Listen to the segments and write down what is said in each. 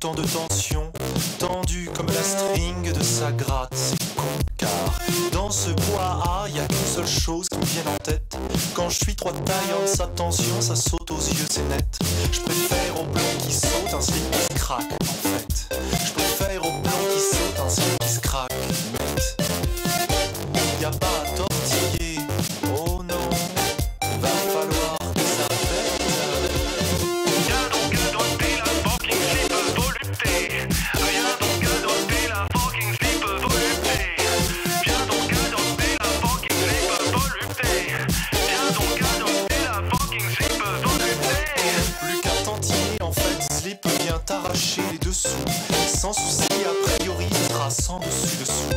tant de tension, tendu comme la string de sa gratte, c'est con car dans ce bois A, y a qu'une seule chose qui me vient en tête. Quand je suis trois tailles en sa tension, ça saute aux yeux, c'est net. Je préfère au blanc qui saute un slip qui craque en fait. Sans dessus-dessous.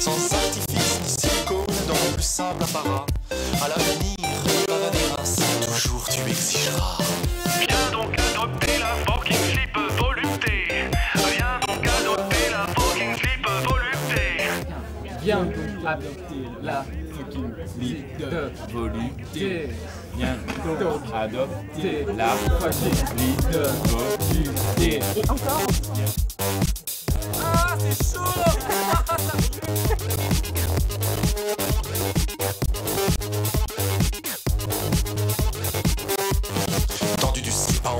Sans artifice ni silicone dans le plus simple apparat. À l'avenir, Pavanera, c'est toujours tu exigeras. Viens donc adopter la fucking slip volupté. Viens donc adopter la fucking slip volupté. Viens adopter la fucking slip de volupté. Viens donc adopter la fucking slip de volupté. Et encore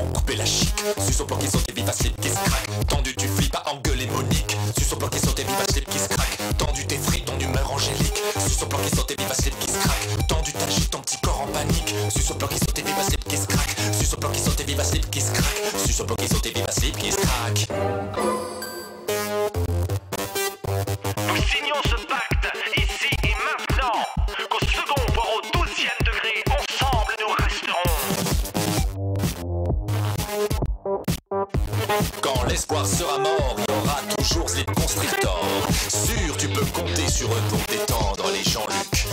en couper la chic. Sus au plan qui saute et viva slip qui se craque. Tendu tu flippes à engueuler Monique. Sus au plan qui saute et viva slip qui se craque. Tendu tes frites ton humeur angélique. Sus au plan qui saute et viva slip qui se craque. Tendu t'agites ton petit corps en panique. Sus au plan qui saute sera mort, il y aura toujours Slip Constrictor. Sûr, tu peux compter sur eux pour détendre les Jean-Luc.